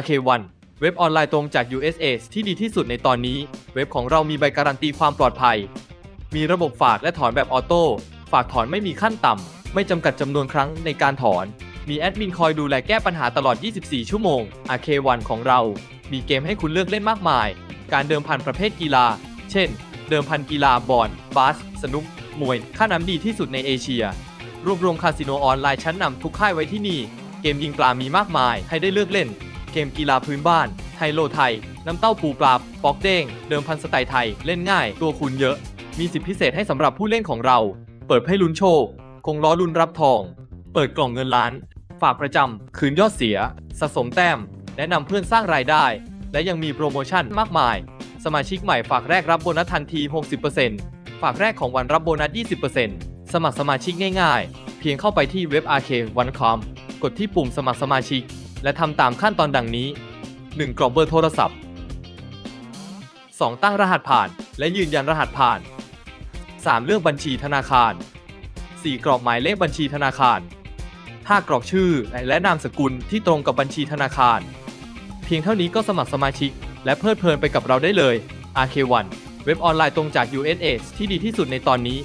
RK1 เว็บออนไลน์ตรงจาก USA ที่ดีที่สุดในตอนนี้ เว็บของเรามีใบการันตีความปลอดภัย มีระบบฝากและถอนแบบ auto ฝากถอนไม่มีขั้นต่ำ ไม่จำกัดจำนวนครั้งในการถอน มีแอดมินคอยดูแลแก้ปัญหาตลอด 24 ชั่วโมง RK1 ของเรา มีเกมให้คุณเลือกเล่นมากมาย การเดิมพันประเภทกีฬา เช่น เดิมพันกีฬาบอลบาส สนุก มวย ค่าน้ำดีที่สุดในเอเชีย รวบรวมคาสิโนออนไลน์ชั้นนำทุกค่ายไว้ที่นี่ เกมยิงปลามีมากมายให้ได้เลือกเล่น เกมกีฬาพื้นบ้าน ไทโลไทย น้ำเต้าปูปลาปอกเด้ง เดิมพันสไตล์ไทย เล่นง่าย ตัวคุณเยอะ มีสิทธิพิเศษให้สำหรับผู้เล่นของเรา เปิดให้ลุ้นโชค คงล้อลุ้นรับทอง เปิดกล่องเงินล้าน ฝากประจำ คืนยอดเสีย สะสมแต้ม แนะนำเพื่อนสร้างรายได้ และยังมีโปรโมชั่นมากมาย สมาชิกใหม่ฝากแรกรับโบนัสทันที 60%ฝากแรกของวันรับโบนัส 20%สมัครสมาชิกง่าย ๆ เพียงเข้าไปที่เว็บ RK1com กดที่ปุ่มสมัครสมาชิก และทำตามขั้นตอนดังนี้ 1. กรอกเบอร์โทรศัพท์ 2. ตั้งรหัสผ่าน และยืนยันรหัสผ่าน 3. เลือกบัญชีธนาคาร 4. กรอกหมายเลขบัญชีธนาคาร 5. กรอกชื่อและนามสกุลที่ตรงกับบัญชีธนาคาร เพียงเท่านี้ก็สมัครสมาชิก และเพลิดเพลินไปกับเราได้เลย RK1 เว็บออนไลน์ตรงจาก USA ที่ดีที่สุดในตอนนี้